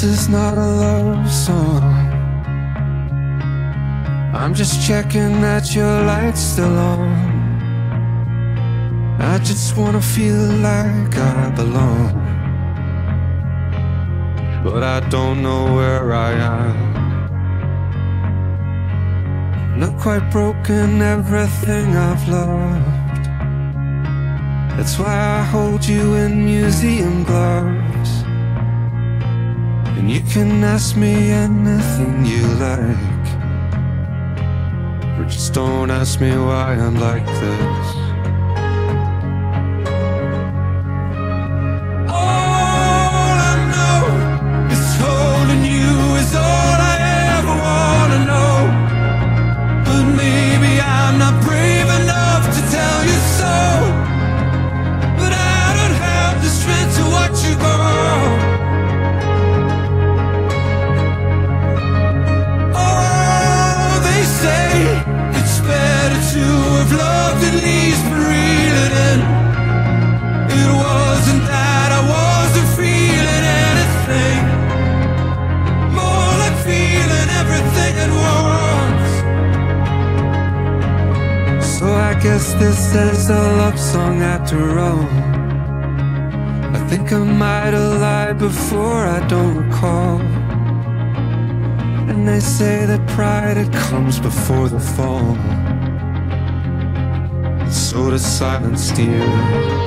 This is not a love song. I'm just checking that your light's still on. I just wanna feel like I belong. But I don't know where I am. Not quite broken everything I've loved. That's why I hold you in museum gloves. And you can ask me anything you like. But just don't ask me why I'm like this. Guess this is a love song after all. I think I might have lied before, I don't recall. And they say that pride it comes before the fall. So does silence, dear.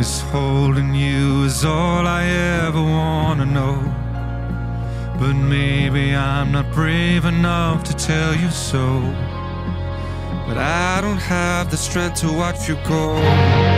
Is holding you is all I ever wanna know. But maybe I'm not brave enough to tell you so. But I don't have the strength to watch you go.